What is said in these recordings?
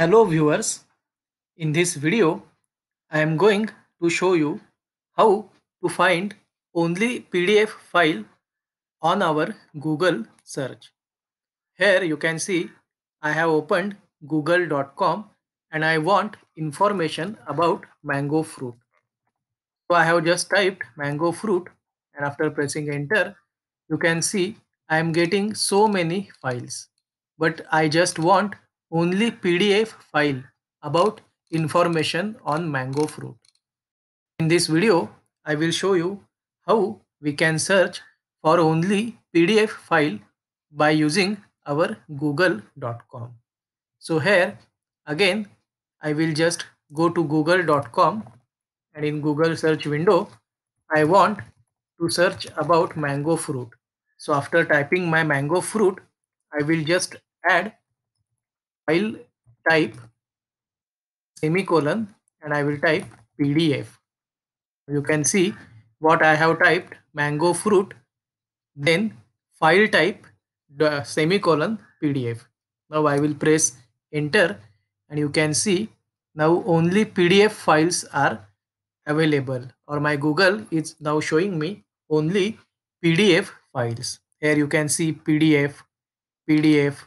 Hello viewers, in this video I am going to show you how to find only PDF file on our Google search. Here you can see I have opened google.com and I want information about mango fruit. So I have just typed mango fruit and after pressing enter you can see I am getting so many files but I just want only PDF file about information on mango fruit. In this video, I will show you how we can search for only PDF file by using our google.com. So here again, I will just go to google.com and in Google search window, I want to search about mango fruit. So after typing my mango fruit, I will just add file type semicolon and I will type PDF. You can see what I have typed mango fruit then file type semicolon PDF. Now I will press enter and you can see now only PDF files are available or my Google is now showing me only PDF files. Here you can see PDF, PDF,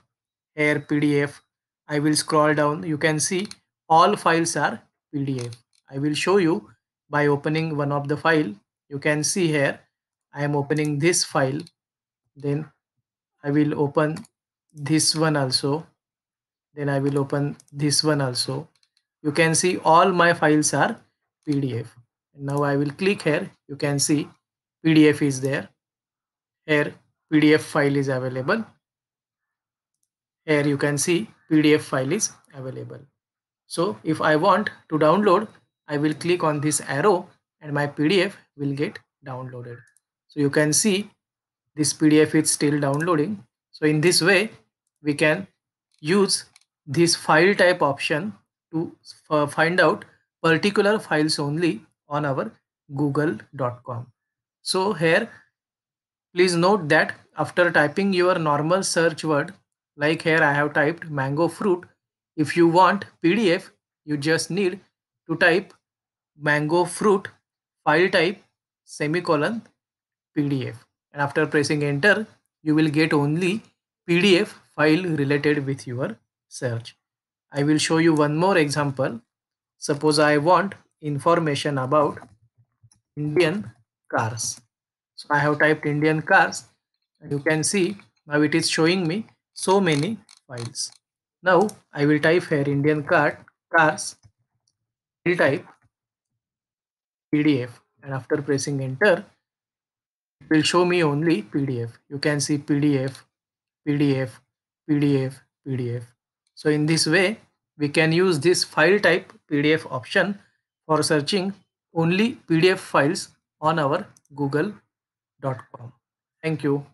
here PDF I will scroll down. You can see all files are PDF I will show you by opening one of the file. You can see here I am opening this file. Then I will open this one also. Then I will open this one also. You can see all my files are PDF now I will click here. You can see PDF is there. Here PDF file is available. Here you can see PDF file is available. So if I want to download, I will click on this arrow and my PDF will get downloaded. So you can see this PDF is still downloading. So in this way, we can use this file type option to find out particular files only on our google.com. So here, please note that after typing your normal search word, like here I have typed mango fruit. If you want PDF, you just need to type mango fruit file type semicolon PDF. And after pressing enter, you will get only PDF file related with your search. I will show you one more example. Suppose I want information about Indian cars. So I have typed Indian cars and you can see now it is showing me so many files. Now I will type here Indian car cars will type PDF and after pressing enter it will show me only PDF. You can see PDF, PDF, PDF, PDF. So in this way we can use this file type PDF option for searching only PDF files on our google.com. Thank you.